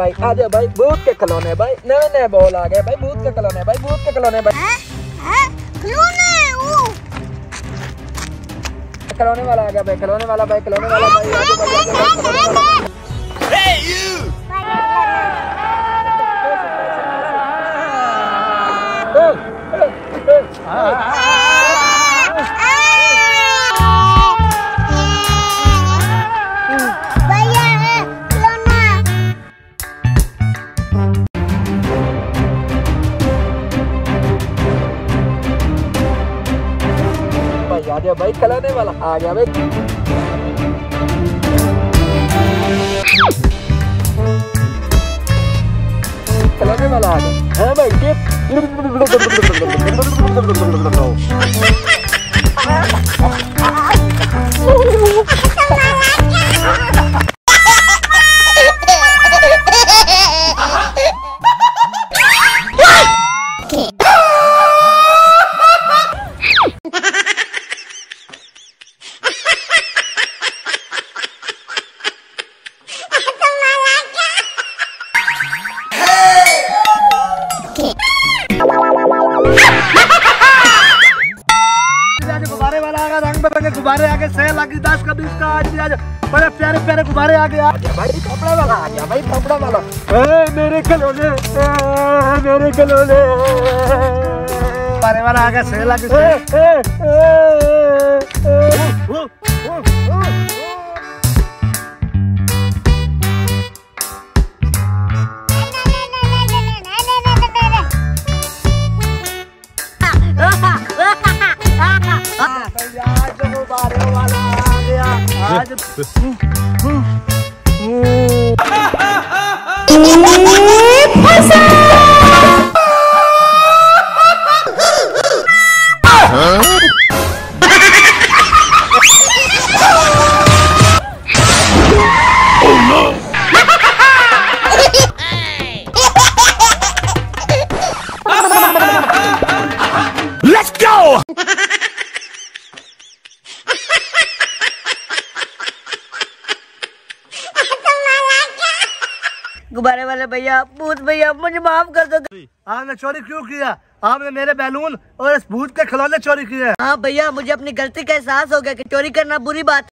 भाई आ जाओ भाई भूत के खिलौने भाई नए नए बॉल आ गए भाई भूत के खिलौने भाई भूत के खिलौने भाई? खिलौने वाला आ गया भाई खिलौने वाला भाई खिलौने वाला भाई आ जाओ भाई भाई, खिलौने वाला। आ भाई खिलौने वाला। आ गया भाई। कलाने वाला आ गया। है भाई गया रंग बिरंगे गुब्बारे आ गए सह आ गई दस का बीस का आज भी आज बड़े प्यारे प्यारे गुब्बारे आ। गए आज भाई कपड़ा वाला आ गया भाई कपड़ा वाला। ए, मेरे खिलौने ए, मेरे खिलौने गुब्बारे वाला आ गया सह आ गया आज गुब्बारे वाले भैया भूत भैया मुझे माफ़ कर दो। आपने चोरी क्यों किया? आपने मेरे बैलून और इस भूत के खिलौने चोरी किए। हाँ भैया मुझे अपनी गलती का एहसास हो गया कि चोरी करना बुरी बात